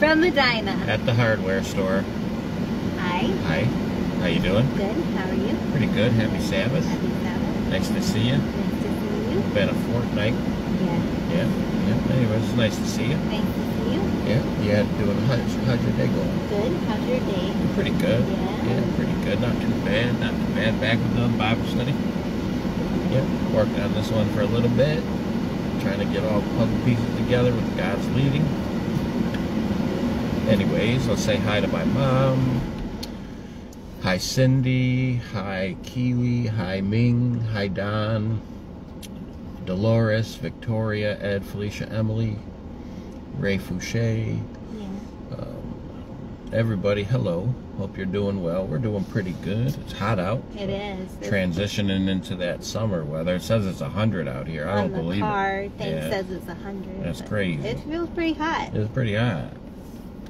From Medina. at the hardware store. Hi. Hi, how you doing? Good. How are you? Pretty good. Happy Sabbath. Happy Sabbath. Nice to see you. Nice to see you. Been a fortnight. Yeah. Yeah. Yeah. Anyways, it's nice to see you. Nice to see you. Yeah. Had doing how's, how's your day going? Good. How's your day? Pretty good. Yeah. Yeah, pretty good. Not too bad. Not too bad. Back with another Bible study. Yep. Working on this one for a little bit. Trying to get all the puzzle pieces together with God's leading. Anyways, let's say hi to my mom. Hi Cindy. Hi Kiwi. Hi Ming. Hi Don. Dolores, Victoria, Ed, Felicia, Emily, Ray Fouché, Yeah. um, everybody, hello. Hope you're doing well. We're doing pretty good. It's hot out. It is. Transitioning into that summer weather. It says it's 100 out here. I don't the believe car it. thing Yeah. says it's a hundred. That's crazy. It feels pretty hot. It's pretty hot.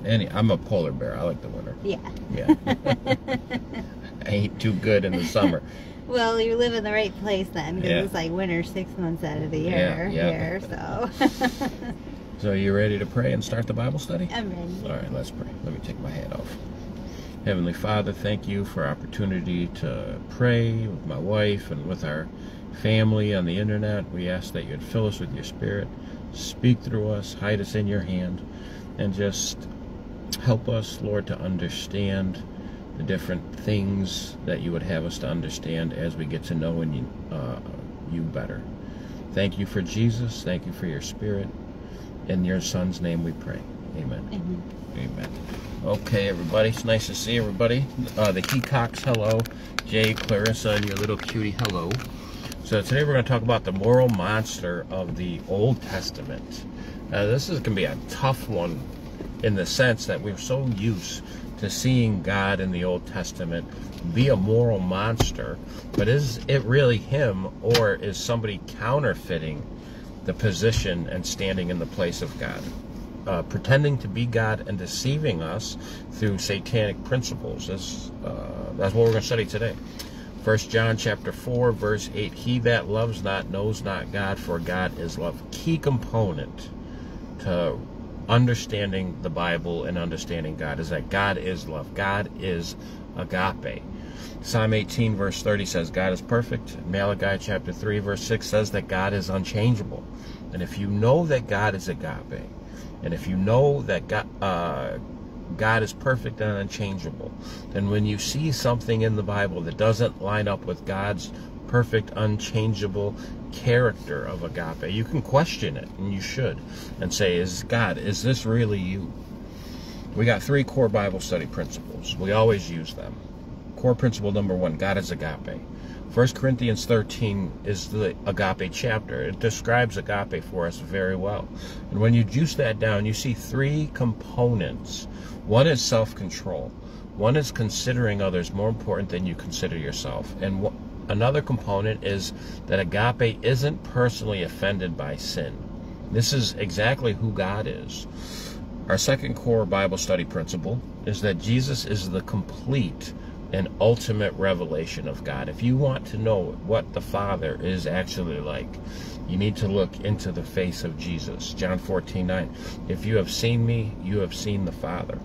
Any, I'm a polar bear. I like the winter. Yeah. Yeah. I ain't too good in the summer. Well, you live in the right place then, because Yeah. it's like winter six months out of the Yeah, year yeah. here. So So you ready to pray and start the Bible study? I'm ready. All right, let's pray. Let me take my hat off. Heavenly Father, thank you for opportunity to pray with my wife and with our family on the internet. We ask that you'd fill us with your spirit, speak through us, hide us in your hand, and just help us, Lord, to understand the different things that you would have us to understand as we get to know and you, uh, you better. Thank you for Jesus. Thank you for your spirit. In your son's name we pray. Amen. Amen. Amen. Okay, everybody. It's nice to see everybody. Uh, the Hecox, hello. Jay, Clarissa, and your little cutie, hello. So today we're going to talk about the moral monster of the Old Testament. Now, this is going to be a tough one in the sense that we're so used to seeing God in the Old Testament be a moral monster, but is it really him or is somebody counterfeiting the position and standing in the place of God? uh, pretending to be God and deceiving us through satanic principles. That's, uh, that's what we're going to study today. First John chapter 4, verse 8. He that loves not knows not God, for God is love. Key component to understanding the Bible and understanding God is that God is love. God is agape. Psalm 18, verse 30 says, God is perfect. Malachi chapter 3, verse 6 says that God is unchangeable. And if you know that God is agape, and if you know that God, uh, God is perfect and unchangeable, then when you see something in the Bible that doesn't line up with God's perfect, unchangeable character of agape, you can question it, and you should, and say, Is God, is this really you? We got three core Bible study principles. We always use them. Core principle number one God is agape. 1 Corinthians 13 is the agape chapter. It describes agape for us very well. And when you juice that down, you see three components. One is self control, one is considering others more important than you consider yourself. And another component is that agape isn't personally offended by sin. This is exactly who God is. Our second core Bible study principle is that Jesus is the complete and ultimate revelation of God. If you want to know what the Father is actually like, you need to look into the face of Jesus. John 14, 9. If you have seen me, you have seen the Father.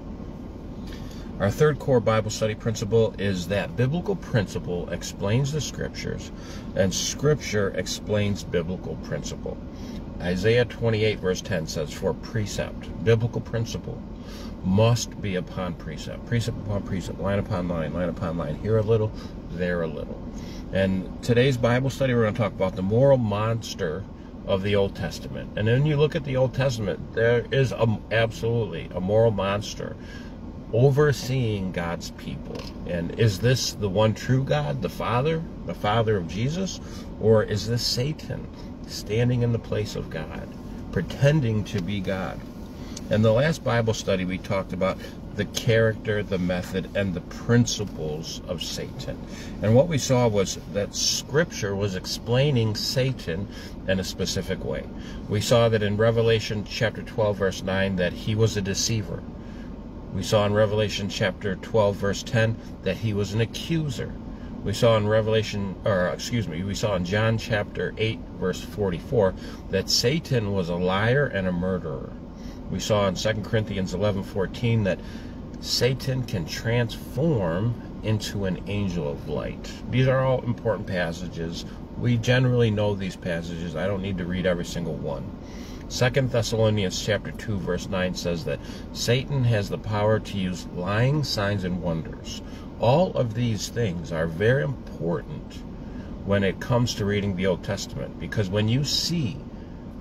Our third core Bible study principle is that biblical principle explains the scriptures, and scripture explains biblical principle. Isaiah 28, verse 10 says, For precept, biblical principle, must be upon precept, precept upon precept, line upon line, line upon line, here a little, there a little. And today's Bible study, we're going to talk about the moral monster of the Old Testament. And then you look at the Old Testament, there is a, absolutely a moral monster overseeing God's people. And is this the one true God, the Father, the Father of Jesus? Or is this Satan standing in the place of God, pretending to be God? In the last Bible study, we talked about the character, the method, and the principles of Satan. And what we saw was that Scripture was explaining Satan in a specific way. We saw that in Revelation chapter 12, verse 9, that he was a deceiver. We saw in Revelation chapter 12, verse 10, that he was an accuser. We saw in Revelation, or excuse me, we saw in John chapter 8, verse 44, that Satan was a liar and a murderer. We saw in 2 Corinthians 11:14 that Satan can transform into an angel of light. These are all important passages. We generally know these passages. I don't need to read every single one. Second Thessalonians chapter 2 verse 9 says that Satan has the power to use lying signs and wonders. All of these things are very important when it comes to reading the Old Testament because when you see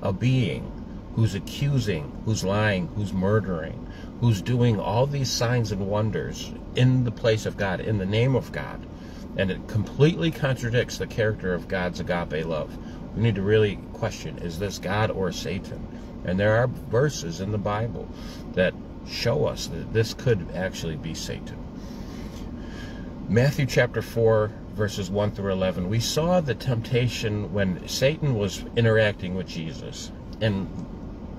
a being who's accusing, who's lying, who's murdering, who's doing all these signs and wonders in the place of God, in the name of God, and it completely contradicts the character of God's agape love. We need to really question is this God or Satan? And there are verses in the Bible that show us that this could actually be Satan. Matthew chapter 4, verses 1 through 11, we saw the temptation when Satan was interacting with Jesus. And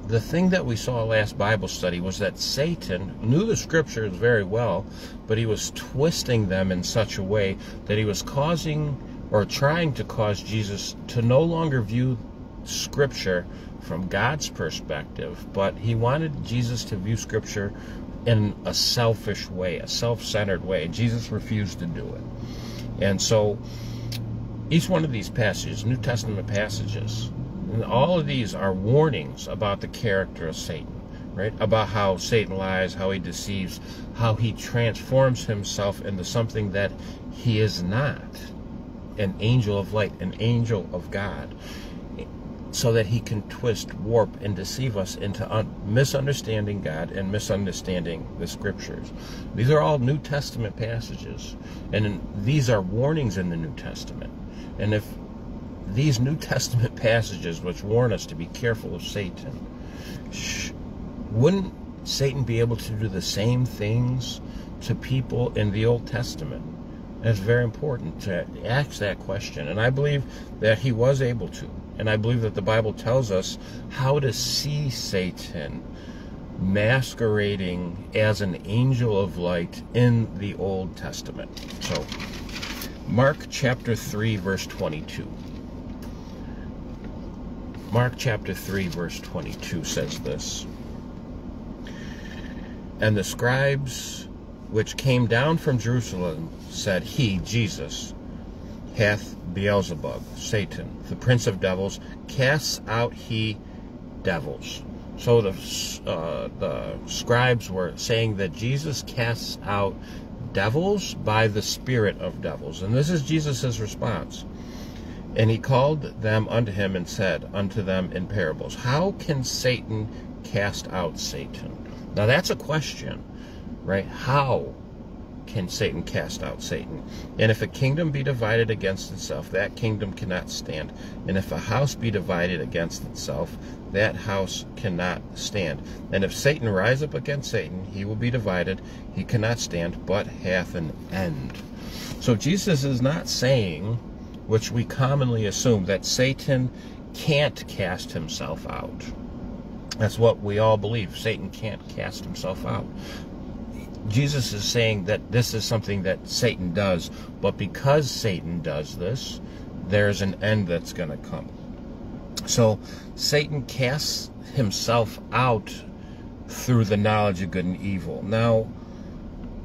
the thing that we saw last Bible study was that Satan knew the scriptures very well, but he was twisting them in such a way that he was causing or trying to cause Jesus to no longer view scripture from God's perspective, but he wanted Jesus to view scripture in a selfish way, a self-centered way. Jesus refused to do it. And so each one of these passages, New Testament passages, and all of these are warnings about the character of Satan, right? About how Satan lies, how he deceives, how he transforms himself into something that he is not an angel of light, an angel of God, so that he can twist, warp, and deceive us into misunderstanding God and misunderstanding the scriptures. These are all New Testament passages, and these are warnings in the New Testament. And if these New Testament passages, which warn us to be careful of Satan, wouldn't Satan be able to do the same things to people in the Old Testament? It's very important to ask that question. And I believe that he was able to. And I believe that the Bible tells us how to see Satan masquerading as an angel of light in the Old Testament. So, Mark chapter 3, verse 22. Mark chapter 3, verse 22 says this And the scribes which came down from Jerusalem said, He, Jesus, hath Beelzebub, Satan, the prince of devils, casts out he devils. So the, uh, the scribes were saying that Jesus casts out devils by the spirit of devils. And this is Jesus' response. And he called them unto him and said unto them in parables, How can Satan cast out Satan? Now that's a question, right? How can Satan cast out Satan? And if a kingdom be divided against itself, that kingdom cannot stand. And if a house be divided against itself, that house cannot stand. And if Satan rise up against Satan, he will be divided. He cannot stand, but hath an end. So Jesus is not saying which we commonly assume that Satan can't cast himself out. That's what we all believe. Satan can't cast himself out. Jesus is saying that this is something that Satan does, but because Satan does this, there's an end that's going to come. So Satan casts himself out through the knowledge of good and evil. Now,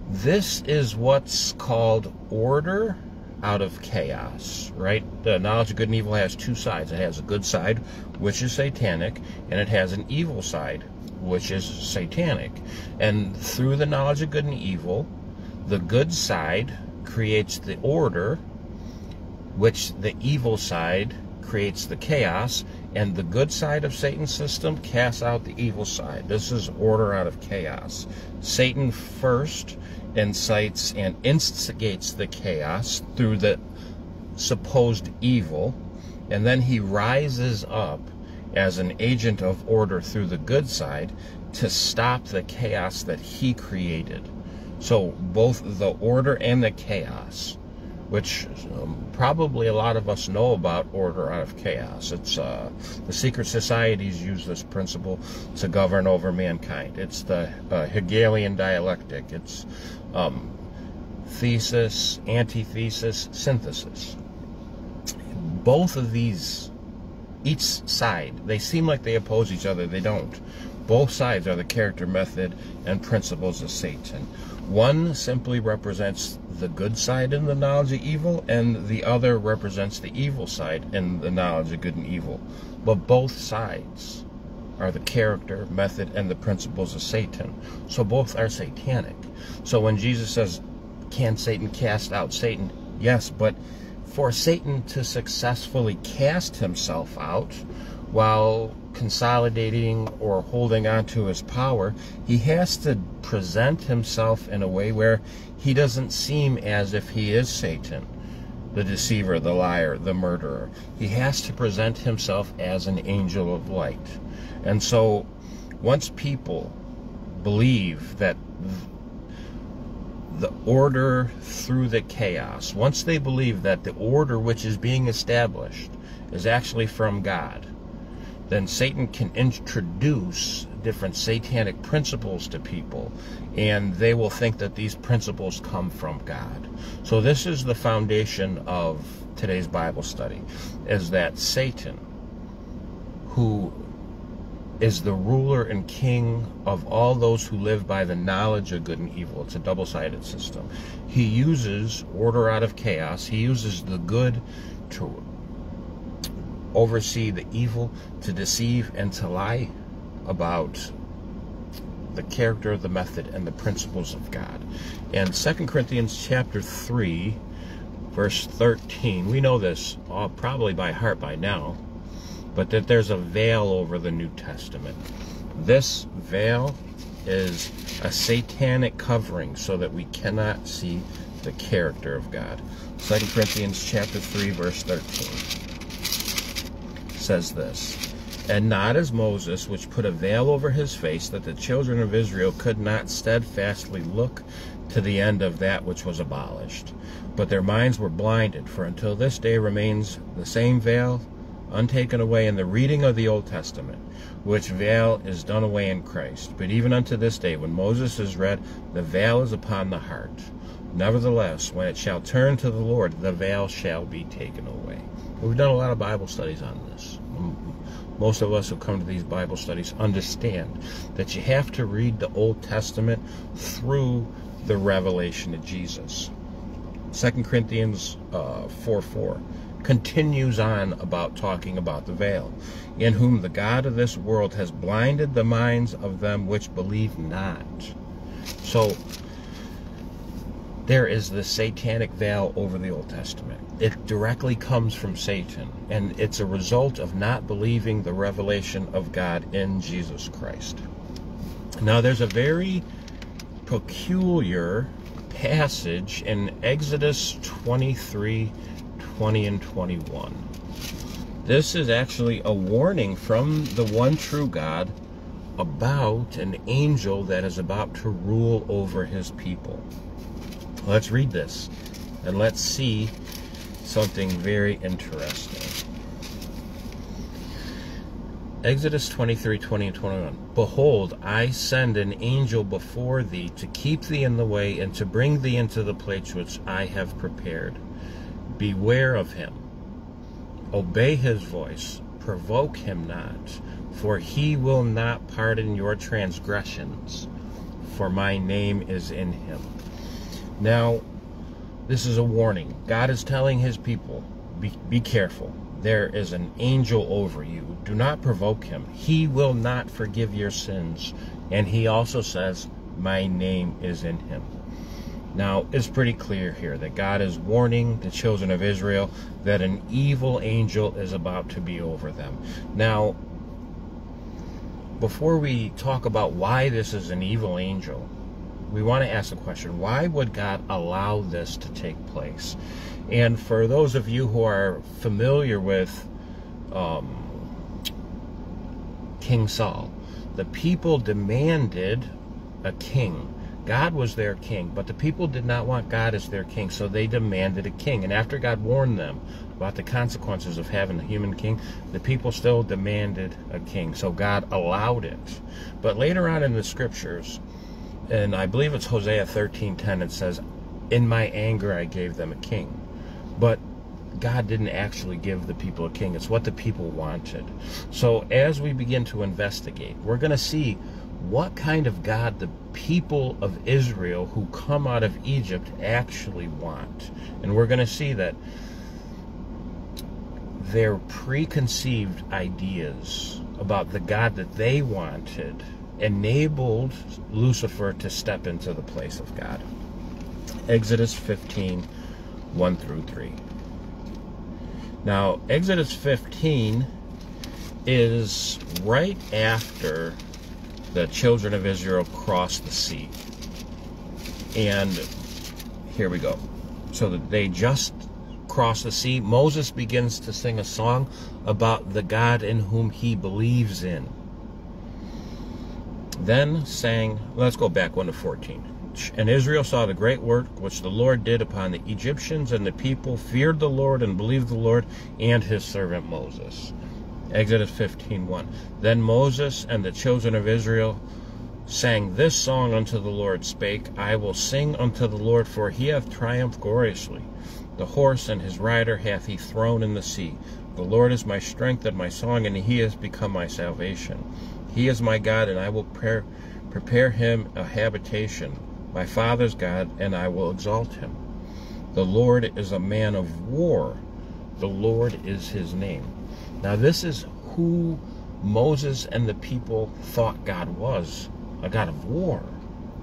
this is what's called order out of chaos, right? The knowledge of good and evil has two sides. It has a good side, which is satanic, and it has an evil side, which is satanic. And through the knowledge of good and evil, the good side creates the order, which the evil side creates the chaos, and the good side of Satan's system casts out the evil side. This is order out of chaos. Satan first incites and instigates the chaos through the supposed evil, and then he rises up as an agent of order through the good side to stop the chaos that he created. So both the order and the chaos, which um, probably a lot of us know about order out of chaos. It's uh, the secret societies use this principle to govern over mankind. It's the uh, Hegelian dialectic. It's um, thesis, antithesis, synthesis. Both of these, each side, they seem like they oppose each other. They don't. Both sides are the character, method, and principles of Satan. One simply represents the good side in the knowledge of evil, and the other represents the evil side in the knowledge of good and evil. But both sides are the character, method, and the principles of Satan. So both are satanic. So when Jesus says, Can Satan cast out Satan? Yes, but for Satan to successfully cast himself out while consolidating or holding on to his power, he has to present himself in a way where he doesn't seem as if he is Satan, the deceiver, the liar, the murderer. He has to present himself as an angel of light. And so once people believe that the order through the chaos, once they believe that the order which is being established is actually from God, then Satan can introduce different satanic principles to people and they will think that these principles come from God. So this is the foundation of today's Bible study is that Satan who is the ruler and king of all those who live by the knowledge of good and evil. It's a double sided system. He uses order out of chaos, he uses the good to oversee the evil, to deceive, and to lie about the character, of the method, and the principles of God. And 2 Corinthians chapter 3, verse 13, we know this all probably by heart by now but that there's a veil over the New Testament. This veil is a satanic covering so that we cannot see the character of God. 2 Corinthians chapter 3 verse 13 says this, And not as Moses, which put a veil over his face, that the children of Israel could not steadfastly look to the end of that which was abolished. But their minds were blinded, for until this day remains the same veil untaken away in the reading of the Old Testament, which veil is done away in Christ. But even unto this day, when Moses is read, the veil is upon the heart. Nevertheless, when it shall turn to the Lord, the veil shall be taken away. We've done a lot of Bible studies on this. Most of us who come to these Bible studies understand that you have to read the Old Testament through the revelation of Jesus. 2 Corinthians uh, 4 4 continues on about talking about the veil, in whom the God of this world has blinded the minds of them which believe not. So there is the satanic veil over the Old Testament. It directly comes from Satan, and it's a result of not believing the revelation of God in Jesus Christ. Now, there's a very peculiar passage in Exodus 23 20 and 21. This is actually a warning from the one true God about an angel that is about to rule over his people. Let's read this and let's see something very interesting. Exodus 23 20 and 21. Behold, I send an angel before thee to keep thee in the way and to bring thee into the place which I have prepared. Beware of him. Obey his voice. Provoke him not, for he will not pardon your transgressions, for my name is in him. Now, this is a warning. God is telling his people, be, be careful. There is an angel over you. Do not provoke him. He will not forgive your sins. And he also says, My name is in him. Now, it's pretty clear here that God is warning the children of Israel that an evil angel is about to be over them. Now, before we talk about why this is an evil angel, we want to ask the question why would God allow this to take place? And for those of you who are familiar with um, King Saul, the people demanded a king God was their king, but the people did not want God as their king, so they demanded a king. And after God warned them about the consequences of having a human king, the people still demanded a king. So God allowed it. But later on in the scriptures, and I believe it's Hosea 13:10, it says, "In my anger I gave them a king." But God didn't actually give the people a king. It's what the people wanted. So as we begin to investigate, we're going to see what kind of God the people of Israel who come out of Egypt actually want. And we're going to see that their preconceived ideas about the God that they wanted enabled Lucifer to step into the place of God. Exodus 15, 1 through 3. Now, Exodus 15 is right after the children of Israel crossed the sea. And here we go. So that they just crossed the sea. Moses begins to sing a song about the God in whom he believes in. Then sang, let's go back 1 to 14. And Israel saw the great work which the Lord did upon the Egyptians, and the people feared the Lord and believed the Lord and his servant Moses. Exodus 15:1. Then Moses and the children of Israel sang this song unto the Lord, spake, I will sing unto the Lord, for he hath triumphed gloriously. The horse and his rider hath he thrown in the sea. The Lord is my strength and my song, and he has become my salvation. He is my God, and I will prepare, prepare him a habitation, my father's God, and I will exalt him. The Lord is a man of war. The Lord is his name. Now, this is who Moses and the people thought God was a God of war.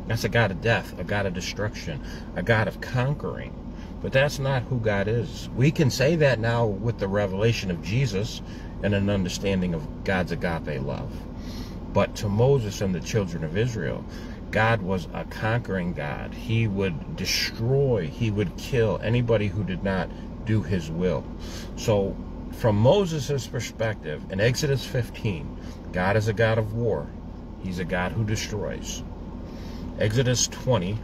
That's a God of death, a God of destruction, a God of conquering. But that's not who God is. We can say that now with the revelation of Jesus and an understanding of God's agape love. But to Moses and the children of Israel, God was a conquering God. He would destroy, he would kill anybody who did not do his will. So, from Moses' perspective, in Exodus 15, God is a God of war. He's a God who destroys. Exodus 20,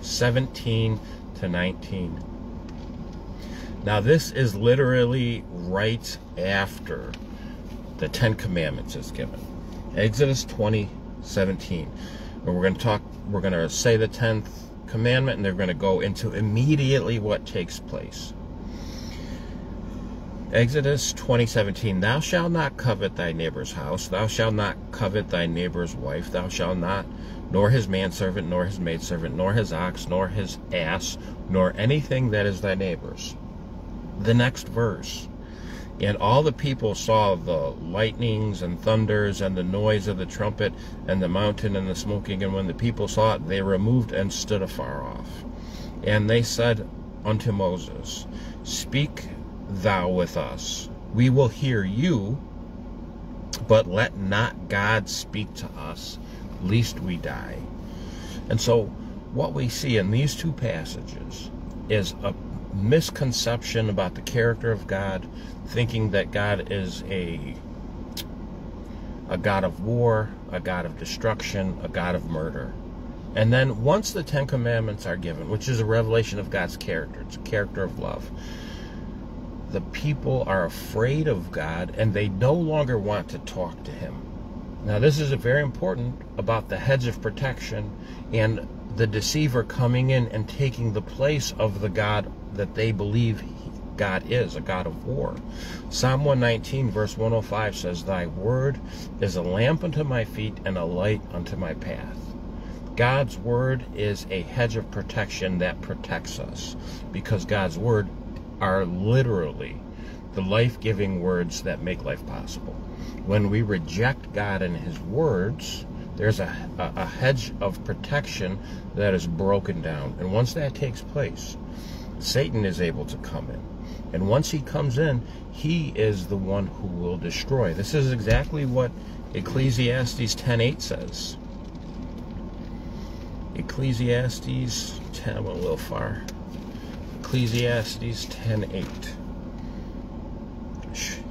17 to 19. Now, this is literally right after the Ten Commandments is given. Exodus 20, 17. And we're going to talk, we're going to say the 10th commandment, and they're going to go into immediately what takes place. Exodus 20:17 Thou shalt not covet thy neighbor's house thou shalt not covet thy neighbor's wife thou shalt not nor his manservant nor his maidservant nor his ox nor his ass nor anything that is thy neighbor's. The next verse. And all the people saw the lightnings and thunders and the noise of the trumpet and the mountain and the smoking and when the people saw it they removed and stood afar off. And they said unto Moses speak thou with us. We will hear you, but let not God speak to us, lest we die. And so, what we see in these two passages is a misconception about the character of God, thinking that God is a a God of war, a God of destruction, a God of murder. And then once the Ten Commandments are given, which is a revelation of God's character, it's a character of love, the people are afraid of God and they no longer want to talk to him. Now, this is very important about the hedge of protection and the deceiver coming in and taking the place of the God that they believe God is, a God of war. Psalm 119, verse 105 says, Thy word is a lamp unto my feet and a light unto my path. God's word is a hedge of protection that protects us because God's word are literally the life giving words that make life possible. When we reject God and His words, there's a, a, a, hedge of protection that is broken down. And once that takes place, Satan is able to come in. And once he comes in, he is the one who will destroy. This is exactly what Ecclesiastes 10.8 says. Ecclesiastes 10, I went a little far. Ecclesiastes 10:8.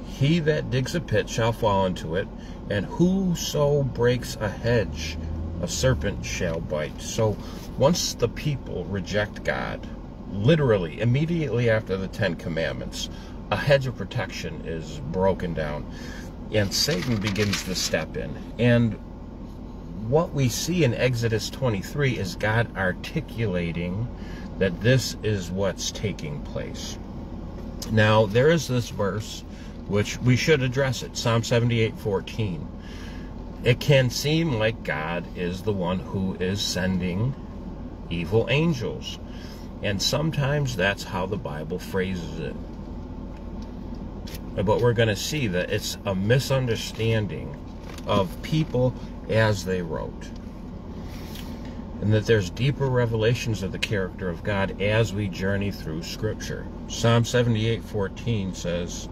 He that digs a pit shall fall into it, and whoso breaks a hedge, a serpent shall bite. So once the people reject God, literally immediately after the Ten Commandments, a hedge of protection is broken down, and Satan begins to step in. And what we see in Exodus 23 is God articulating that this is what's taking place. Now, there is this verse which we should address it Psalm 78 14. It can seem like God is the one who is sending evil angels. And sometimes that's how the Bible phrases it. But we're going to see that it's a misunderstanding of people as they wrote. And that there's deeper revelations of the character of God as we journey through Scripture. Psalm 78:14 says,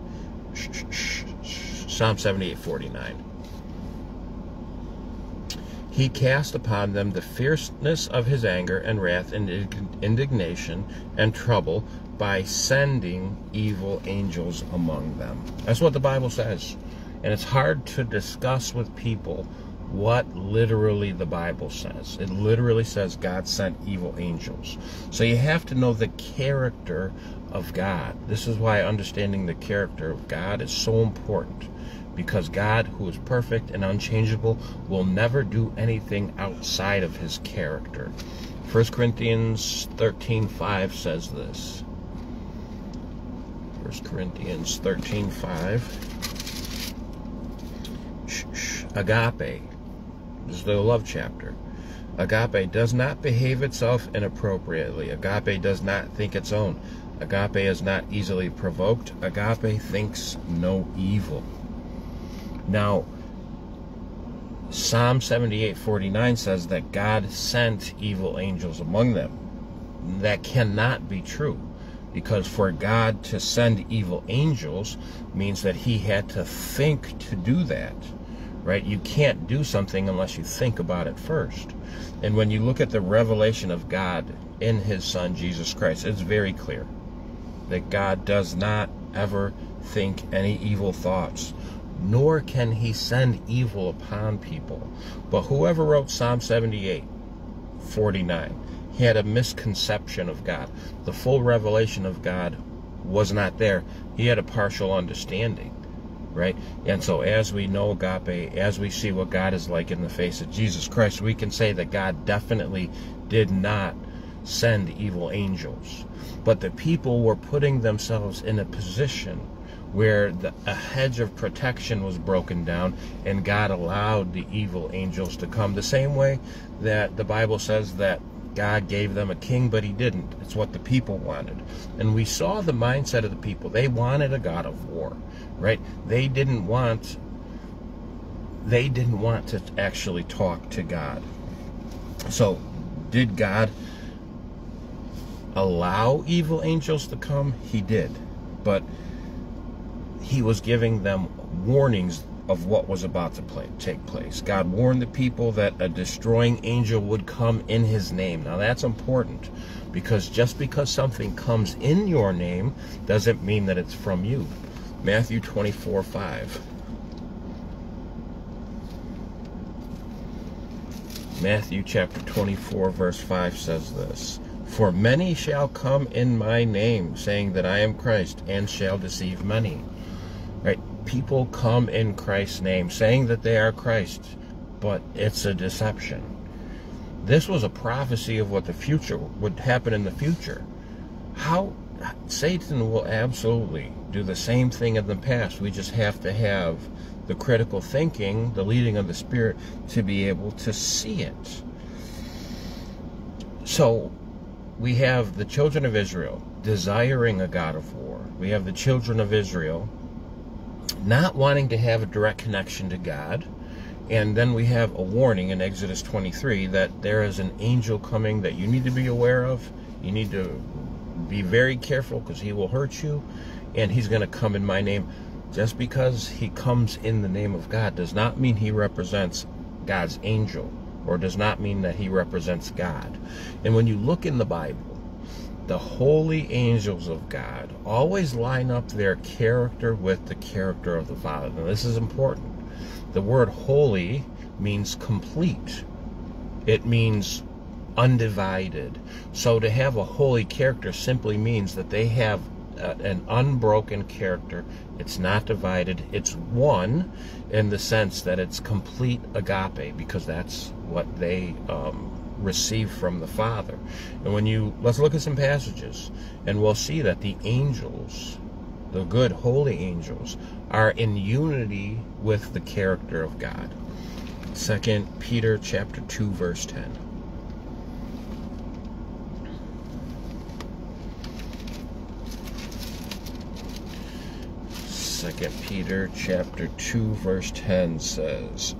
Psalm 78:49. He cast upon them the fierceness of his anger and wrath and indignation and trouble by sending evil angels among them. That's what the Bible says. And it's hard to discuss with people what literally the Bible says. It literally says God sent evil angels. So you have to know the character of God. This is why understanding the character of God is so important because God, who is perfect and unchangeable, will never do anything outside of his character. 1 Corinthians 13:5 says this. 1 Corinthians 13:5 Agape. Is the love chapter. Agape does not behave itself inappropriately. Agape does not think its own. Agape is not easily provoked. Agape thinks no evil. Now, Psalm 78:49 says that God sent evil angels among them. That cannot be true because for God to send evil angels means that he had to think to do that. Right? You can't do something unless you think about it first. And when you look at the revelation of God in his son Jesus Christ, it's very clear that God does not ever think any evil thoughts nor can he send evil upon people. But whoever wrote Psalm 78, 49, he had a misconception of God. The full revelation of God was not there. He had a partial understanding, right? And so as we know agape, as we see what God is like in the face of Jesus Christ, we can say that God definitely did not send evil angels. But the people were putting themselves in a position where the, a hedge of protection was broken down and God allowed the evil angels to come. The same way that the Bible says that God gave them a king, but he didn't. It's what the people wanted. And we saw the mindset of the people. They wanted a God of war, right? They didn't want they didn't want to actually talk to God. So, did God allow evil angels to come? He did. But he was giving them warnings of what was about to play, take place. God warned the people that a destroying angel would come in his name. Now that's important because just because something comes in your name doesn't mean that it's from you. Matthew 24 5. Matthew chapter 24, verse 5 says this For many shall come in my name, saying that I am Christ, and shall deceive many. Right? People come in Christ's name saying that they are Christ, but it's a deception. This was a prophecy of what the future would happen in the future. How Satan will absolutely do the same thing in the past. We just have to have the critical thinking, the leading of the Spirit, to be able to see it. So we have the children of Israel desiring a God of war. We have the children of Israel not wanting to have a direct connection to God. And then we have a warning in Exodus 23 that there is an angel coming that you need to be aware of. You need to be very careful because he will hurt you and he's going to come in my name. Just because he comes in the name of God does not mean he represents God's angel or does not mean that he represents God. And when you look in the Bible, the holy angels of God always line up their character with the character of the Father. Now, this is important. The word holy means complete, it means undivided. So, to have a holy character simply means that they have uh, an unbroken character. It's not divided. It's one in the sense that it's complete agape because that's what they um, received from the Father. And when you, let's look at some passages, and we'll see that the angels the good holy angels, are in unity with the character of God. Second Peter chapter 2 verse 10. Second Peter chapter 2 verse 10 says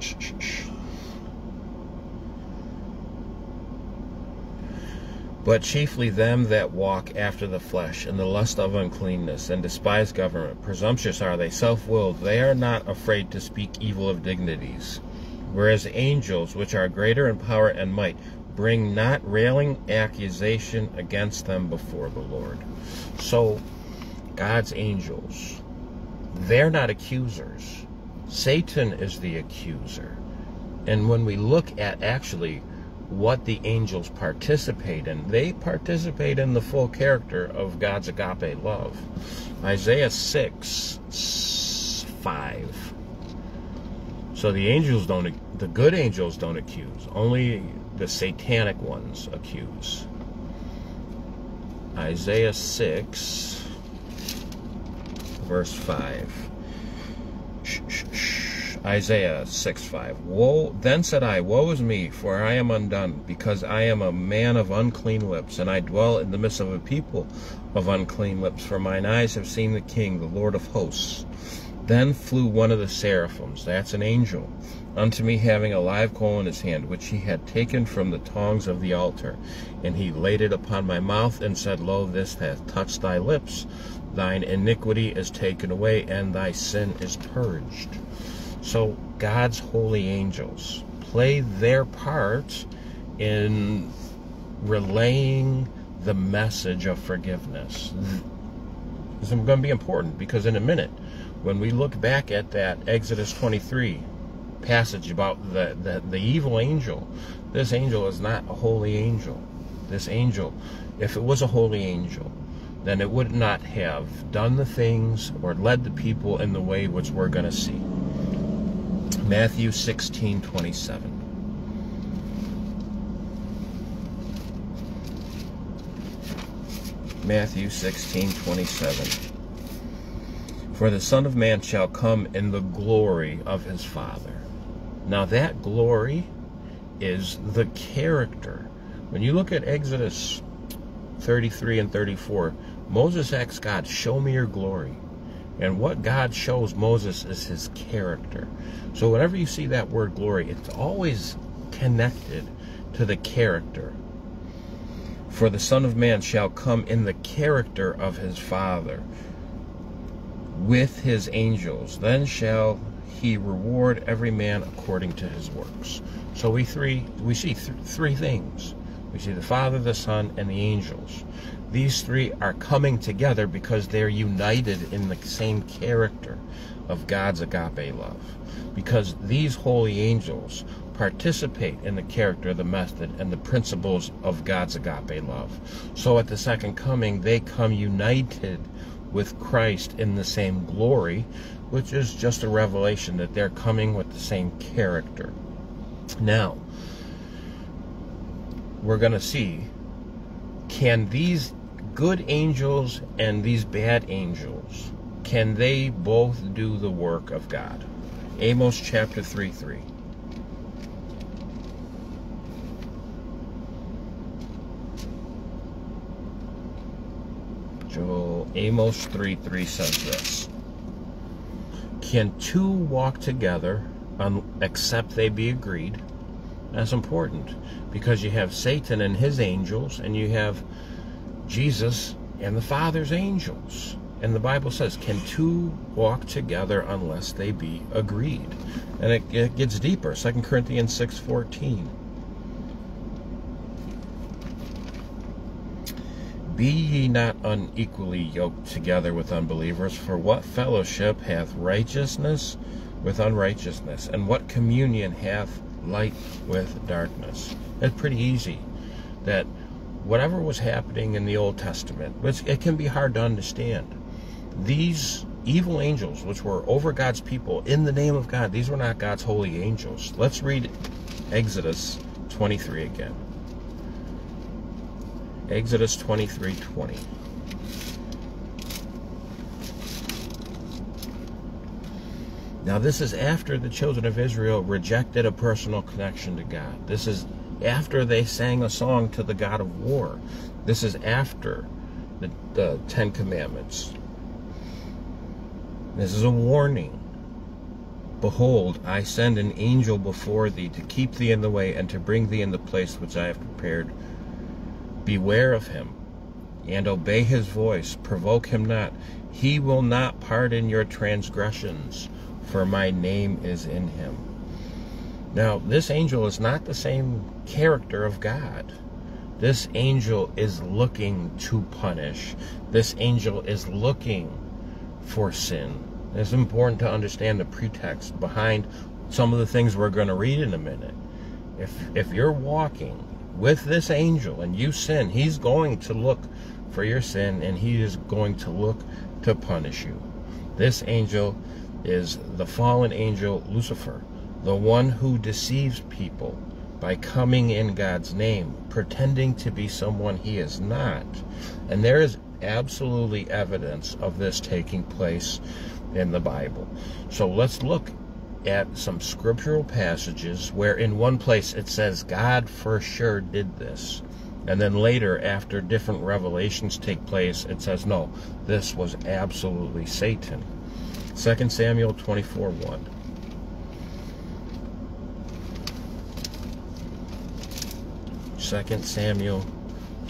But chiefly them that walk after the flesh, in the lust of uncleanness, and despise government. Presumptuous are they, self willed. They are not afraid to speak evil of dignities. Whereas angels, which are greater in power and might, bring not railing accusation against them before the Lord. So, God's angels, they're not accusers. Satan is the accuser. And when we look at actually what the angels participate in. They participate in the full character of God's agape love. Isaiah 6, 5. So the angels don't, the good angels don't accuse. Only the satanic ones accuse. Isaiah 6, verse 5. Shh, shh, shh. Isaiah 6 5. Woe, then said I, Woe is me, for I am undone, because I am a man of unclean lips, and I dwell in the midst of a people of unclean lips, for mine eyes have seen the King, the Lord of hosts. Then flew one of the seraphims, that's an angel, unto me having a live coal in his hand, which he had taken from the tongs of the altar. And he laid it upon my mouth, and said, Lo, this hath touched thy lips. Thine iniquity is taken away, and thy sin is purged. So God's holy angels play their part in relaying the message of forgiveness. This is going to be important because in a minute, when we look back at that Exodus 23 passage about the, the, the evil angel, this angel is not a holy angel. This angel, if it was a holy angel, then it would not have done the things or led the people in the way which we're going to see. Matthew 16 27. Matthew 16 27. For the Son of Man shall come in the glory of his Father. Now, that glory is the character. When you look at Exodus 33 and 34, Moses asks God, Show me your glory. And what God shows Moses is his character. So whenever you see that word glory, it's always connected to the character. For the Son of Man shall come in the character of his Father with his angels. Then shall he reward every man according to his works. So we three we see th three things. We see the Father, the Son, and the angels. These three are coming together because they're united in the same character of God's agape love. Because these holy angels participate in the character, of the method, and the principles of God's agape love. So at the second coming, they come united with Christ in the same glory, which is just a revelation that they're coming with the same character. Now, we're going to see can these good angels and these bad angels, can they both do the work of God? Amos chapter 3 3. Joel Amos 3 3 says this. Can two walk together except they be agreed? That's important because you have Satan and his angels, and you have Jesus and the Father's angels. And the Bible says, can two walk together unless they be agreed? And it, it gets deeper. 2 Corinthians 6.14. Be ye not unequally yoked together with unbelievers, for what fellowship hath righteousness with unrighteousness? And what communion hath light with darkness? It's pretty easy that whatever was happening in the Old Testament, it can be hard to understand. These evil angels, which were over God's people in the name of God, these were not God's holy angels. Let's read Exodus 23 again. Exodus 23 20. Now, this is after the children of Israel rejected a personal connection to God. This is after they sang a song to the God of war. This is after the, the Ten Commandments. This is a warning. Behold, I send an angel before thee to keep thee in the way and to bring thee in the place which I have prepared. Beware of him and obey his voice. Provoke him not. He will not pardon your transgressions, for my name is in him. Now, this angel is not the same character of God. This angel is looking to punish. This angel is looking for sin. It's important to understand the pretext behind some of the things we're going to read in a minute. If if you're walking with this angel and you sin, he's going to look for your sin and he is going to look to punish you. This angel is the fallen angel Lucifer, the one who deceives people by coming in God's name, pretending to be someone he is not. And there is absolutely evidence of this taking place in the Bible. So let's look at some scriptural passages where in one place it says God for sure did this. And then later, after different revelations take place, it says, no, this was absolutely Satan. 2 Samuel 24 1. Second Samuel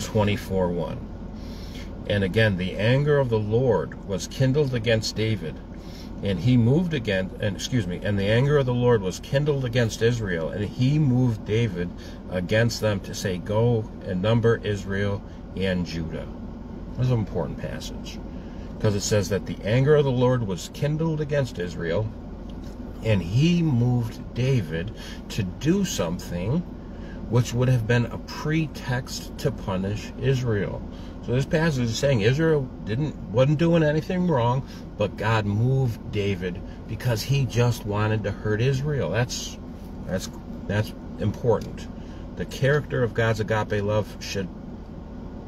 24 1. And again, the anger of the Lord was kindled against David, and he moved again, and excuse me, and the anger of the Lord was kindled against Israel, and he moved David against them to say, Go and number Israel and Judah. This is an important passage because it says that the anger of the Lord was kindled against Israel, and he moved David to do something which would have been a pretext to punish Israel. So this passage is saying Israel didn't wasn't doing anything wrong, but God moved David because he just wanted to hurt Israel. That's that's that's important. The character of God's agape love should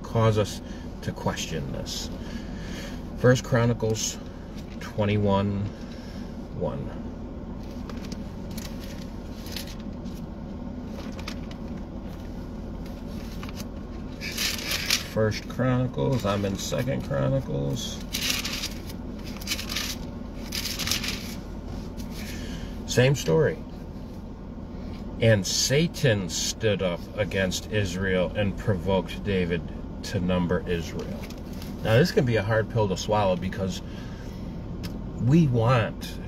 cause us to question this. First Chronicles 21 1. First Chronicles. I'm in Second Chronicles. Same story. And Satan stood up against Israel and provoked David to number Israel. Now, this can be a hard pill to swallow because we want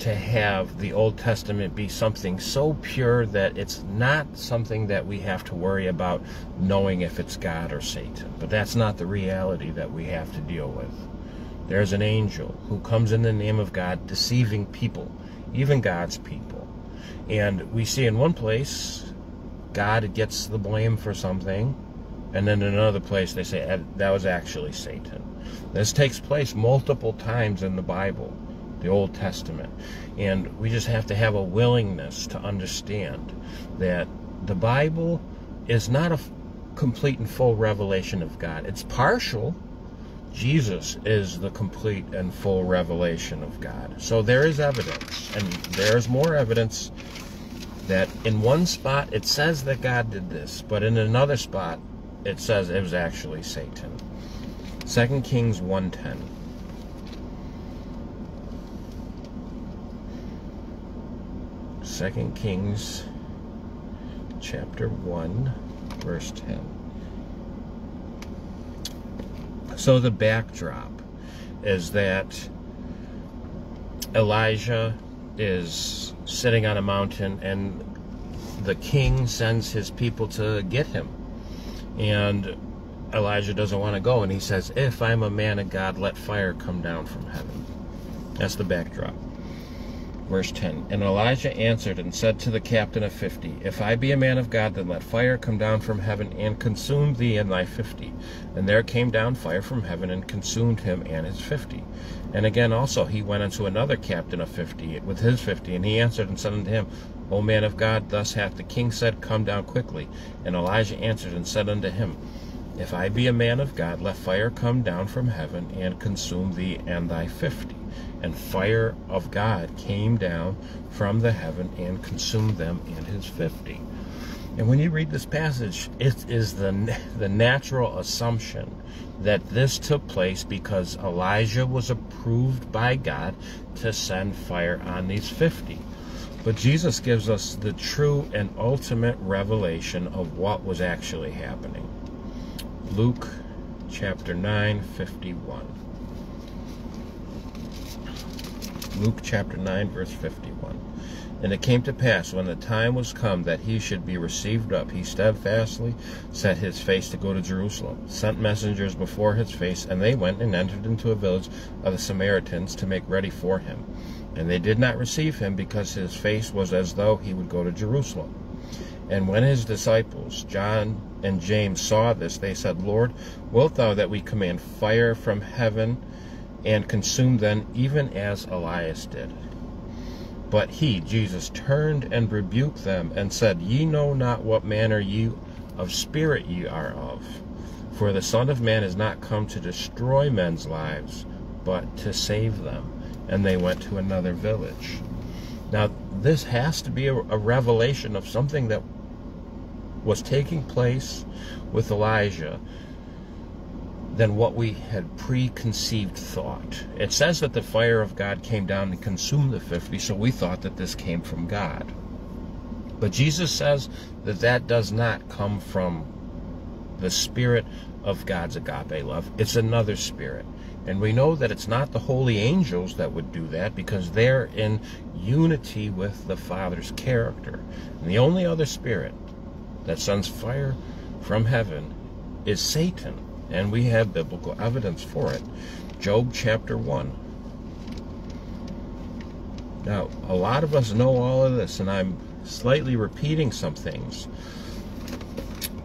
to have the Old Testament be something so pure that it's not something that we have to worry about knowing if it's God or Satan. But that's not the reality that we have to deal with. There's an angel who comes in the name of God deceiving people, even God's people. And we see in one place, God gets the blame for something, and then in another place they say that was actually Satan. This takes place multiple times in the Bible the Old Testament. And we just have to have a willingness to understand that the Bible is not a complete and full revelation of God. It's partial. Jesus is the complete and full revelation of God. So there is evidence, and there is more evidence that in one spot it says that God did this, but in another spot it says it was actually Satan. 2 Kings 1:10. 2 Kings chapter 1, verse 10. So the backdrop is that Elijah is sitting on a mountain and the king sends his people to get him. And Elijah doesn't want to go and he says, If I'm a man of God, let fire come down from heaven. That's the backdrop. Verse 10 And Elijah answered and said to the captain of fifty, If I be a man of God, then let fire come down from heaven and consume thee and thy fifty. And there came down fire from heaven and consumed him and his fifty. And again also he went unto another captain of fifty with his fifty, and he answered and said unto him, O man of God, thus hath the king said, Come down quickly. And Elijah answered and said unto him, If I be a man of God, let fire come down from heaven and consume thee and thy fifty. And fire of God came down from the heaven and consumed them and his 50. And when you read this passage, it is the, the natural assumption that this took place because Elijah was approved by God to send fire on these 50. But Jesus gives us the true and ultimate revelation of what was actually happening. Luke chapter 9, 51. Luke chapter 9, verse 51. And it came to pass, when the time was come that he should be received up, he steadfastly set his face to go to Jerusalem, sent messengers before his face, and they went and entered into a village of the Samaritans to make ready for him. And they did not receive him, because his face was as though he would go to Jerusalem. And when his disciples, John and James, saw this, they said, Lord, wilt thou that we command fire from heaven and consume them, even as Elias did? But he, Jesus, turned and rebuked them, and said, Ye know not what manner ye of spirit ye are of. For the Son of Man is not come to destroy men's lives, but to save them. And they went to another village. Now, this has to be a, a revelation of something that was taking place with Elijah than what we had preconceived thought. It says that the fire of God came down and consumed the 50, so we thought that this came from God. But Jesus says that that does not come from the spirit of God's agape love. It's another spirit. And we know that it's not the holy angels that would do that because they're in unity with the Father's character. And the only other spirit that sends fire from heaven is Satan and we have biblical evidence for it. Job chapter 1. Now, a lot of us know all of this, and I'm slightly repeating some things,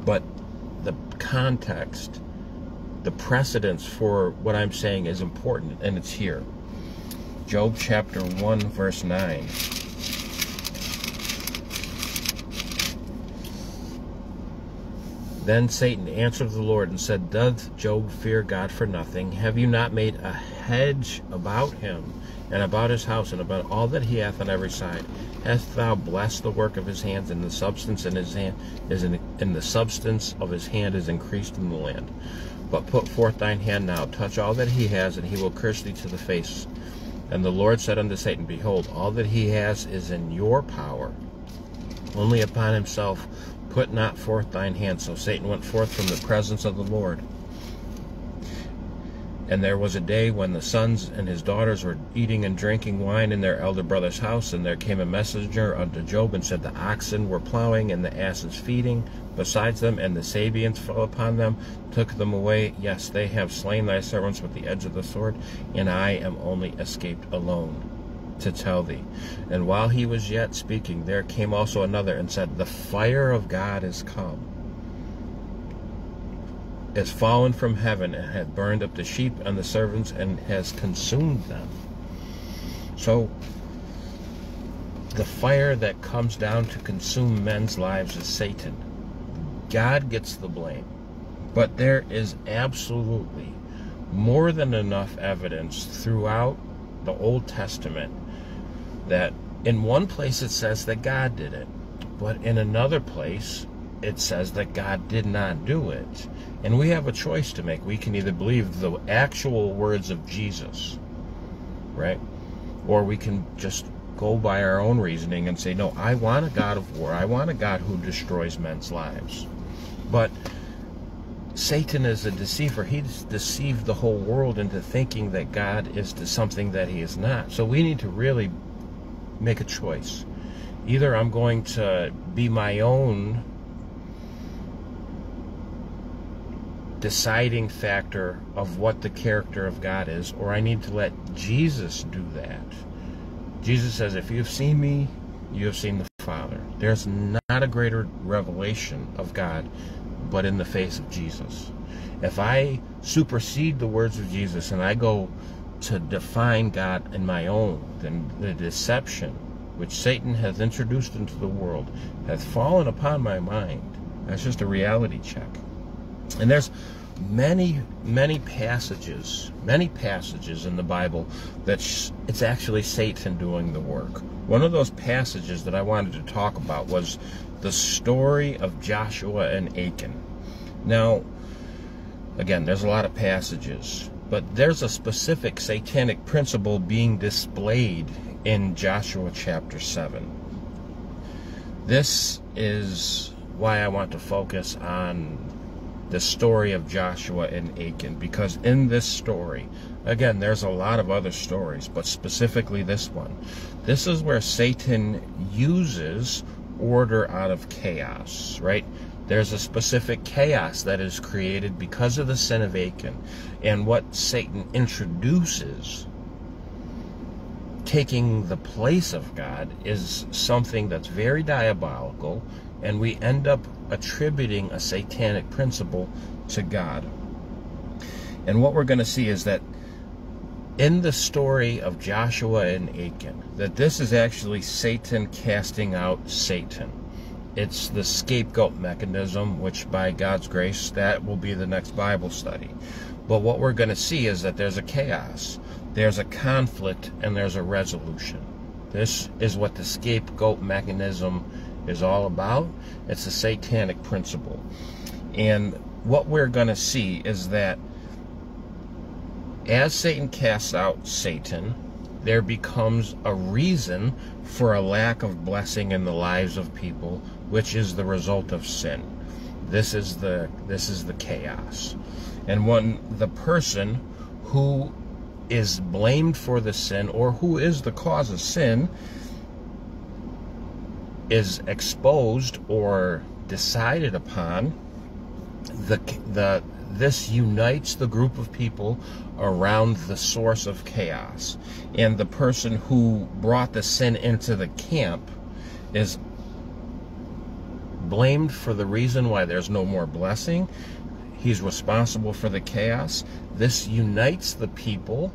but the context, the precedence for what I'm saying is important, and it's here. Job chapter 1, verse 9. Then Satan answered the Lord and said, Doth Job fear God for nothing? Have you not made a hedge about him and about his house and about all that he hath on every side? Hast thou blessed the work of his hands, and the substance in his hand is in, the substance of his hand is increased in the land? But put forth thine hand now, touch all that he has, and he will curse thee to the face. And the Lord said unto Satan, Behold, all that he has is in your power. Only upon himself Put not forth thine hand. So Satan went forth from the presence of the Lord. And there was a day when the sons and his daughters were eating and drinking wine in their elder brother's house, and there came a messenger unto Job and said, The oxen were plowing and the asses feeding besides them, and the Sabeans fell upon them, took them away. Yes, they have slain thy servants with the edge of the sword, and I am only escaped alone to tell thee. And while he was yet speaking, there came also another and said, The fire of God is come, is fallen from heaven, and hath burned up the sheep and the servants, and has consumed them. So, the fire that comes down to consume men's lives is Satan. God gets the blame. But there is absolutely more than enough evidence throughout the Old Testament that in one place it says that God did it, but in another place it says that God did not do it. And we have a choice to make. We can either believe the actual words of Jesus, right? Or we can just go by our own reasoning and say, no, I want a God of war. I want a God who destroys men's lives. But Satan is a deceiver. He's deceived the whole world into thinking that God is to something that he is not. So we need to really make a choice. Either I'm going to be my own deciding factor of what the character of God is, or I need to let Jesus do that. Jesus says, If you've seen me, you have seen the Father. There's not a greater revelation of God but in the face of Jesus. If I supersede the words of Jesus and I go to define God in my own, then the deception which Satan hath introduced into the world hath fallen upon my mind. That's just a reality check. And there's many, many passages, many passages in the Bible that it's actually Satan doing the work. One of those passages that I wanted to talk about was the story of Joshua and Achan. Now, again, there's a lot of passages, but there's a specific satanic principle being displayed in Joshua chapter 7. This is why I want to focus on the story of Joshua and Achan because in this story, again, there's a lot of other stories, but specifically this one, this is where Satan uses order out of chaos, right? There's a specific chaos that is created because of the sin of Achan. And what Satan introduces, taking the place of God, is something that's very diabolical and we end up attributing a satanic principle to God. And what we're going to see is that in the story of Joshua and Achan, that this is actually Satan casting out Satan. It's the scapegoat mechanism, which by God's grace, that will be the next Bible study. But what we're going to see is that there's a chaos, there's a conflict, and there's a resolution. This is what the scapegoat mechanism is all about. It's a satanic principle. And what we're going to see is that as Satan casts out Satan, there becomes a reason for a lack of blessing in the lives of people, which is the result of sin. This is the this is the chaos. And when the person who is blamed for the sin or who is the cause of sin is exposed or decided upon, the the this unites the group of people around the source of chaos. And the person who brought the sin into the camp is blamed for the reason why there's no more blessing. He's responsible for the chaos. This unites the people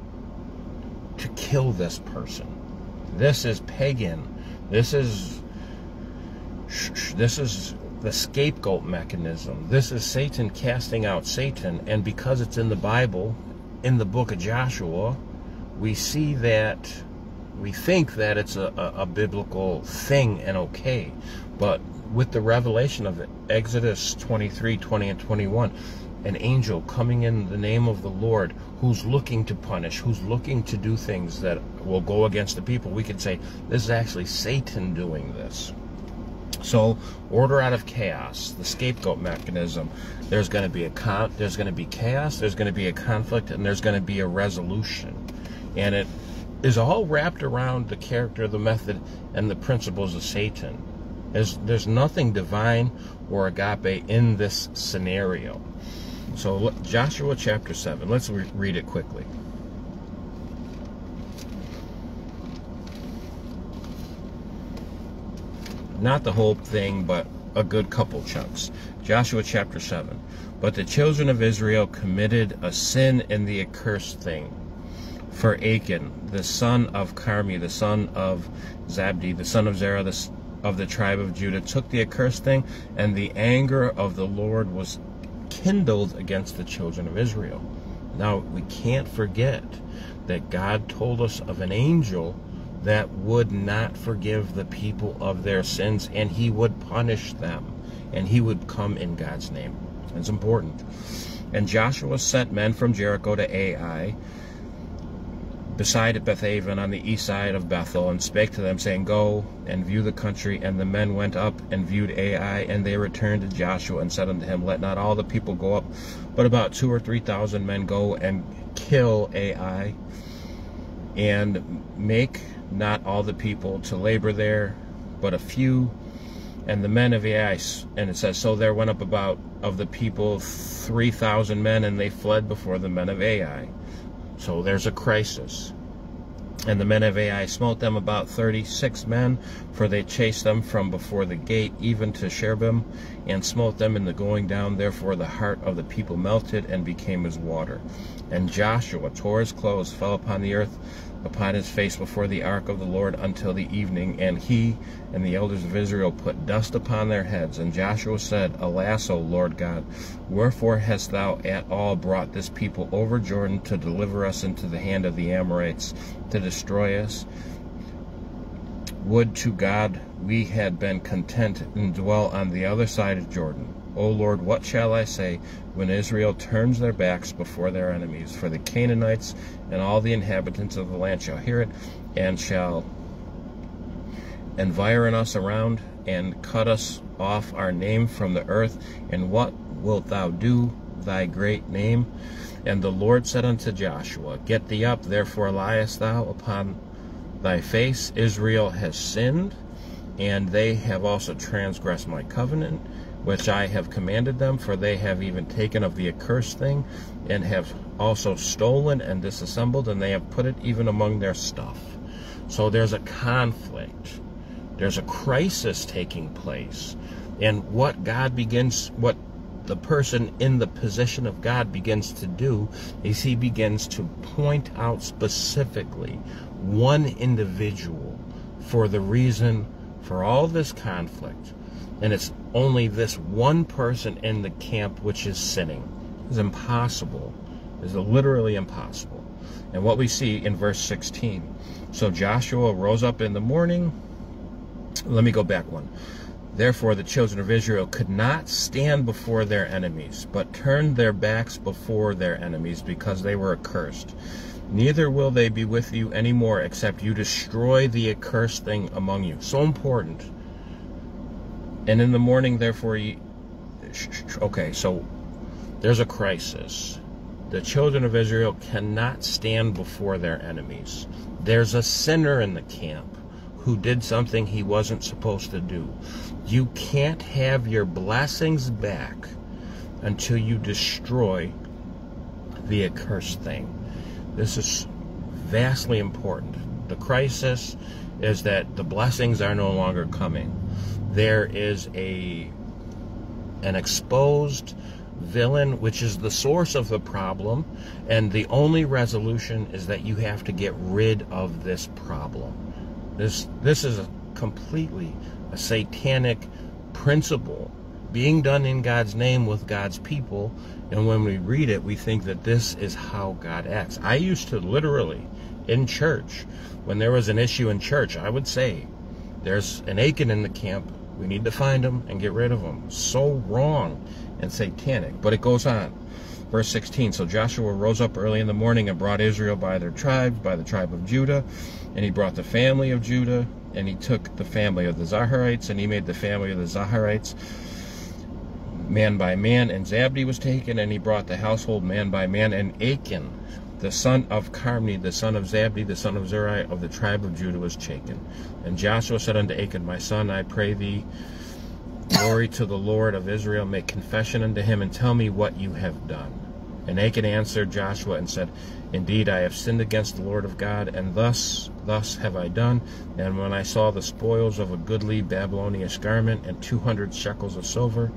to kill this person. This is pagan. This is this is the scapegoat mechanism. This is Satan casting out Satan. And because it's in the Bible, in the book of Joshua, we see that, we think that it's a, a, a biblical thing and okay. But with the revelation of it, Exodus 23, 20, and 21, an angel coming in the name of the Lord who's looking to punish, who's looking to do things that will go against the people, we could say this is actually Satan doing this. So, order out of chaos, the scapegoat mechanism. There's going to be a con- there's going to be chaos, there's going to be a conflict, and there's going to be a resolution. And it is all wrapped around the character, the method, and the principles of Satan. There's, there's nothing divine or agape in this scenario. So, Joshua chapter 7, let's re read it quickly. Not the whole thing, but a good couple chunks. Joshua chapter 7. But the children of Israel committed a sin in the accursed thing. For Achan, the son of Carmi, the son of Zabdi, the son of Zerah, the, of the tribe of Judah, took the accursed thing, and the anger of the Lord was kindled against the children of Israel. Now, we can't forget that God told us of an angel that would not forgive the people of their sins and he would punish them and he would come in God's name. It's important. And Joshua sent men from Jericho to Ai beside Bethaven on the east side of Bethel and spake to them, saying, Go and view the country. And the men went up and viewed Ai, and they returned to Joshua and said unto him, Let not all the people go up, but about two or three thousand men go and kill Ai, and make not all the people to labor there, but a few. And the men of Ai, and it says, So there went up about of the people 3,000 men, and they fled before the men of Ai. So there's a crisis. And the men of Ai smote them about 36 men, for they chased them from before the gate even to Shebarim, and smote them in the going down. Therefore the heart of the people melted and became as water. And Joshua tore his clothes, fell upon the earth, upon his face before the ark of the Lord until the evening. And he and the elders of Israel put dust upon their heads. And Joshua said, Alas, O Lord God, wherefore hast thou at all brought this people over Jordan to deliver us into the hand of the Amorites, to destroy us? Would to God we had been content and dwell on the other side of Jordan. O Lord, what shall I say when Israel turns their backs before their enemies? For the Canaanites and all the inhabitants of the land shall hear it, and shall environ us around, and cut us off our name from the earth. And what wilt thou do, thy great name? And the Lord said unto Joshua, Get thee up, therefore liest thou upon thy face. Israel has sinned, and they have also transgressed my covenant which I have commanded them, for they have even taken of the accursed thing, and have also stolen and disassembled, and they have put it even among their stuff. So there's a conflict. There's a crisis taking place. And what God begins, what the person in the position of God begins to do is he begins to point out specifically one individual for the reason for all this conflict and it's only this one person in the camp which is sinning. It's impossible. It's literally impossible. And what we see in verse 16. So Joshua rose up in the morning. Let me go back one. Therefore the children of Israel could not stand before their enemies, but turned their backs before their enemies, because they were accursed. Neither will they be with you any more, except you destroy the accursed thing among you. So important and in the morning, therefore, ye... okay, so there's a crisis. The children of Israel cannot stand before their enemies. There's a sinner in the camp who did something he wasn't supposed to do. You can't have your blessings back until you destroy the accursed thing. This is vastly important. The crisis is that the blessings are no longer coming there is a an exposed villain which is the source of the problem and the only resolution is that you have to get rid of this problem. This this is a completely a satanic principle being done in God's name with God's people and when we read it we think that this is how God acts. I used to literally in church when there was an issue in church I would say there's an Achan in the camp we need to find them and get rid of them. So wrong and satanic. But it goes on. Verse 16, So Joshua rose up early in the morning and brought Israel by their tribes, by the tribe of Judah. And he brought the family of Judah, and he took the family of the Zaharites, and he made the family of the Zaharites man by man. And Zabdi was taken, and he brought the household man by man. And Achan, the son of Carmi, the son of Zabdi, the son of Zuri, of the tribe of Judah, was taken. And Joshua said unto Achan, My son, I pray thee, glory to the Lord of Israel, make confession unto him, and tell me what you have done. And Achan answered Joshua and said, Indeed, I have sinned against the Lord of God, and thus, thus have I done. And when I saw the spoils of a goodly Babylonish garment, and two hundred shekels of silver,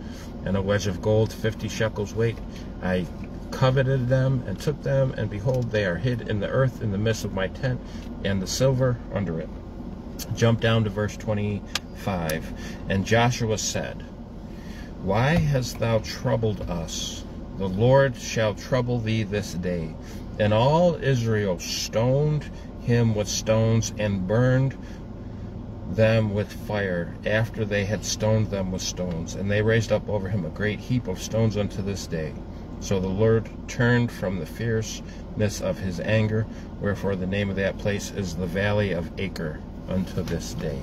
and a wedge of gold, fifty shekels weight, I coveted them and took them, and behold, they are hid in the earth in the midst of my tent, and the silver under it. Jump down to verse 25. And Joshua said, Why hast thou troubled us? The Lord shall trouble thee this day. And all Israel stoned him with stones and burned them with fire after they had stoned them with stones. And they raised up over him a great heap of stones unto this day. So the Lord turned from the fierceness of his anger, wherefore the name of that place is the Valley of Achor unto this day.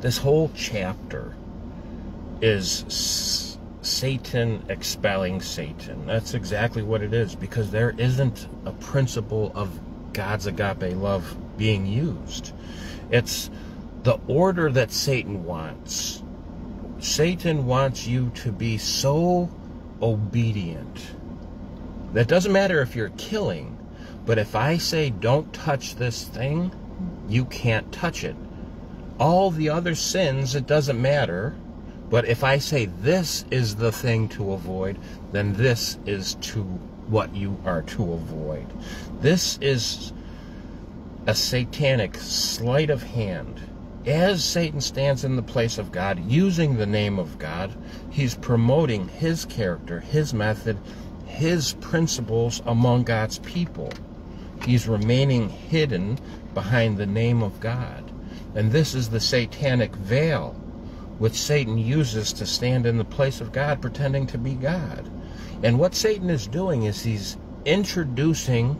This whole chapter is Satan expelling Satan. That's exactly what it is, because there isn't a principle of God's agape love being used. It's the order that Satan wants. Satan wants you to be so obedient. That doesn't matter if you're killing, but if I say don't touch this thing, you can't touch it. All the other sins, it doesn't matter. But if I say this is the thing to avoid, then this is to what you are to avoid. This is a satanic sleight of hand. As Satan stands in the place of God, using the name of God, he's promoting his character, his method, his principles among God's people. He's remaining hidden behind the name of God. And this is the satanic veil which Satan uses to stand in the place of God, pretending to be God. And what Satan is doing is he's introducing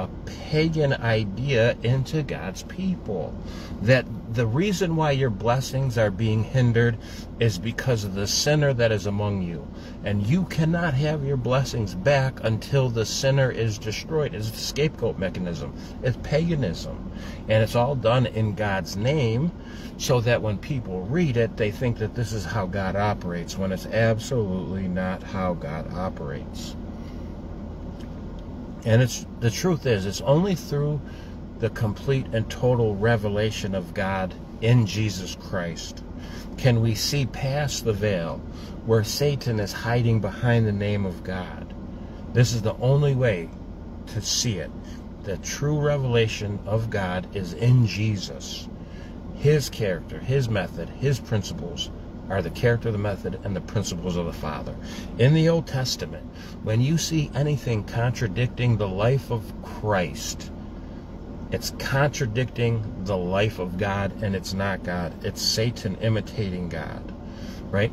a pagan idea into God's people. That the reason why your blessings are being hindered is because of the sinner that is among you. And you cannot have your blessings back until the sinner is destroyed. It's the scapegoat mechanism. It's paganism. And it's all done in God's name so that when people read it, they think that this is how God operates, when it's absolutely not how God operates. And it's the truth is, it's only through the complete and total revelation of God in Jesus Christ can we see past the veil where Satan is hiding behind the name of God. This is the only way to see it. The true revelation of God is in Jesus. His character, His method, His principles are the character, the method, and the principles of the Father. In the Old Testament, when you see anything contradicting the life of Christ, it's contradicting the life of God and it's not God. It's Satan imitating God, right?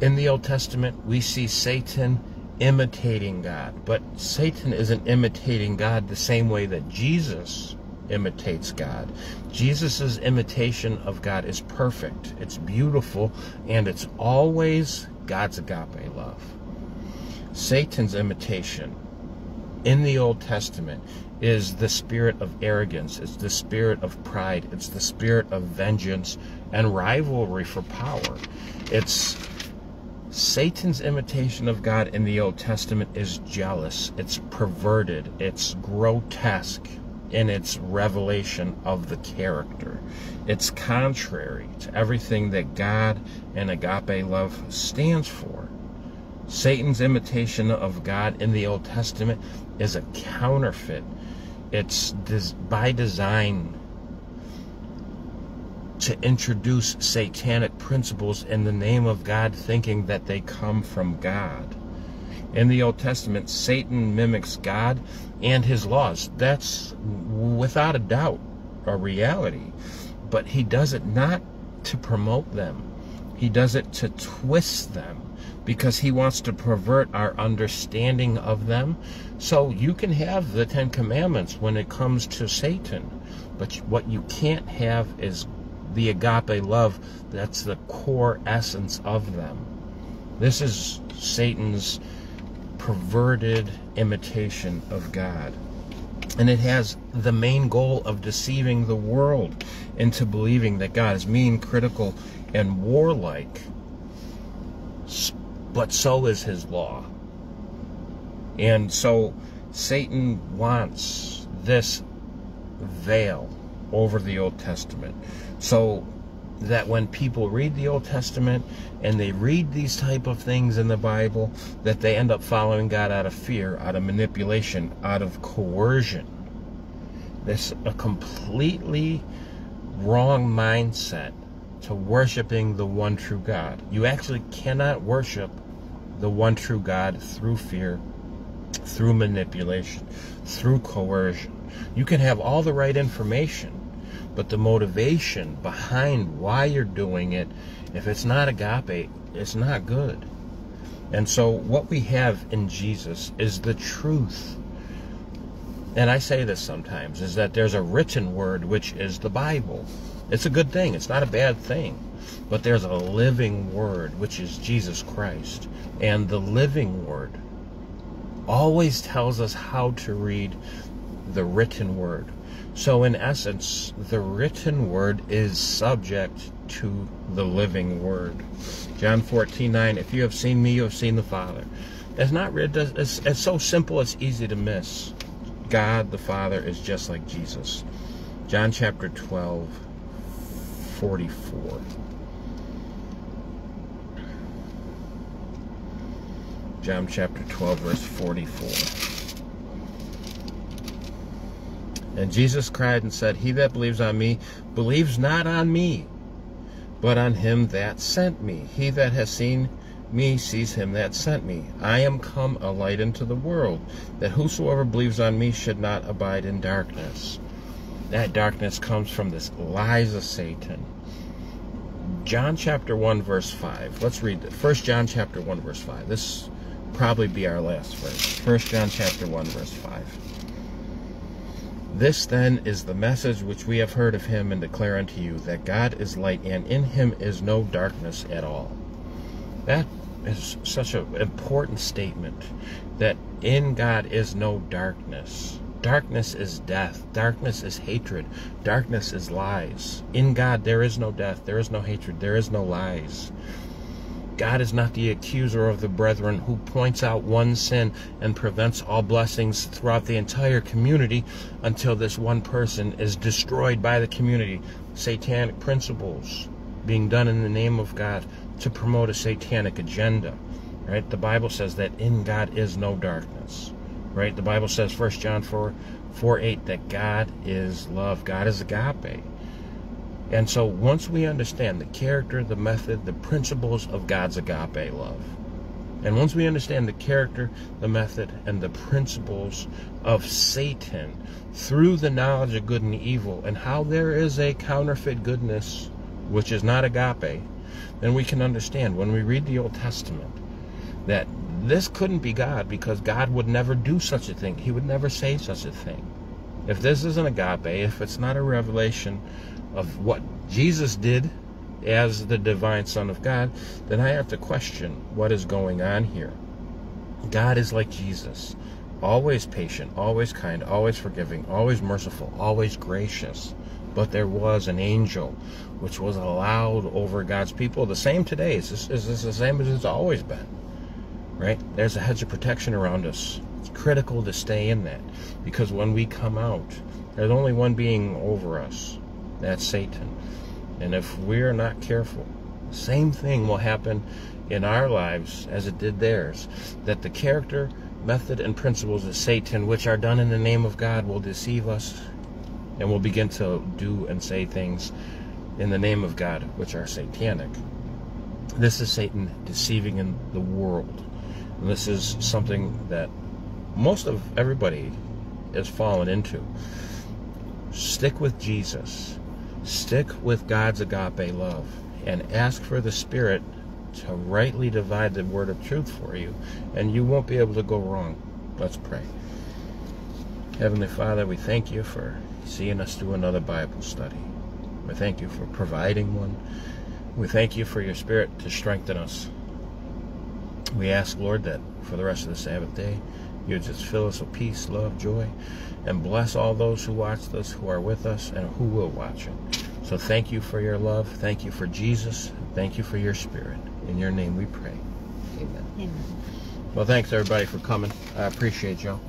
In the Old Testament, we see Satan imitating God, but Satan isn't imitating God the same way that Jesus imitates God. Jesus' imitation of God is perfect, it's beautiful, and it's always God's agape love. Satan's imitation in the Old Testament is the spirit of arrogance, it's the spirit of pride, it's the spirit of vengeance and rivalry for power. It's Satan's imitation of God in the Old Testament is jealous, it's perverted, it's grotesque in its revelation of the character. It's contrary to everything that God and agape love stands for. Satan's imitation of God in the Old Testament is a counterfeit it's by design to introduce satanic principles in the name of God, thinking that they come from God. In the Old Testament, Satan mimics God and his laws. That's without a doubt a reality. But he does it not to promote them, he does it to twist them because he wants to pervert our understanding of them. So you can have the Ten Commandments when it comes to Satan, but what you can't have is the agape love that's the core essence of them. This is Satan's perverted imitation of God. And it has the main goal of deceiving the world into believing that God is mean, critical, and warlike but so is his law. And so Satan wants this veil over the Old Testament. So that when people read the Old Testament and they read these type of things in the Bible, that they end up following God out of fear, out of manipulation, out of coercion. This a completely wrong mindset to worshiping the one true God. You actually cannot worship the one true God through fear, through manipulation, through coercion. You can have all the right information, but the motivation behind why you're doing it, if it's not agape, it's not good. And so, what we have in Jesus is the truth. And I say this sometimes is that there's a written word, which is the Bible. It's a good thing, it's not a bad thing. But there's a living word, which is Jesus Christ. And the living word always tells us how to read the written word. So, in essence, the written word is subject to the living word. John 14 9, if you have seen me, you have seen the Father. It's not it's, it's so simple, it's easy to miss. God the Father is just like Jesus. John chapter 12, 44. John chapter 12, verse 44. And Jesus cried and said, He that believes on me believes not on me, but on him that sent me. He that has seen me sees him that sent me. I am come a light into the world, that whosoever believes on me should not abide in darkness. That darkness comes from this lies of Satan. John chapter 1 verse 5. Let's read it. 1 John chapter 1 verse 5. This probably be our last verse. 1 John chapter 1 verse 5. This then is the message which we have heard of him and declare unto you, that God is light, and in him is no darkness at all. That is such an important statement, that in God is no darkness. Darkness is death. Darkness is hatred. Darkness is lies. In God there is no death. There is no hatred. There is no lies. God is not the accuser of the brethren who points out one sin and prevents all blessings throughout the entire community until this one person is destroyed by the community. Satanic principles being done in the name of God to promote a satanic agenda. Right? The Bible says that in God is no darkness. Right? The Bible says 1 John 4 4 8 that God is love. God is agape. And so once we understand the character, the method, the principles of God's agape love, and once we understand the character, the method, and the principles of Satan through the knowledge of good and evil, and how there is a counterfeit goodness which is not agape, then we can understand when we read the Old Testament that this couldn't be God because God would never do such a thing. He would never say such a thing. If this isn't agape, if it's not a revelation of what Jesus did as the divine Son of God, then I have to question what is going on here. God is like Jesus, always patient, always kind, always forgiving, always merciful, always gracious. But there was an angel which was allowed over God's people. The same today. It's, just, it's the same as it's always been. Right? There's a hedge of protection around us. It's critical to stay in that. Because when we come out, there's only one being over us, that's Satan. And if we're not careful, same thing will happen in our lives as it did theirs. That the character, method, and principles of Satan, which are done in the name of God, will deceive us and we'll begin to do and say things in the name of God, which are satanic. This is Satan deceiving in the world. And this is something that most of everybody has fallen into. Stick with Jesus Stick with God's agape love and ask for the Spirit to rightly divide the word of truth for you, and you won't be able to go wrong. Let's pray. Heavenly Father, we thank you for seeing us do another Bible study. We thank you for providing one. We thank you for your Spirit to strengthen us. We ask, Lord, that for the rest of the Sabbath day, you just fill us with peace, love, joy, and bless all those who watch us, who are with us, and who will watch it. So thank you for your love. Thank you for Jesus. Thank you for your spirit. In your name we pray. Amen. Amen. Well, thanks everybody for coming. I appreciate y'all.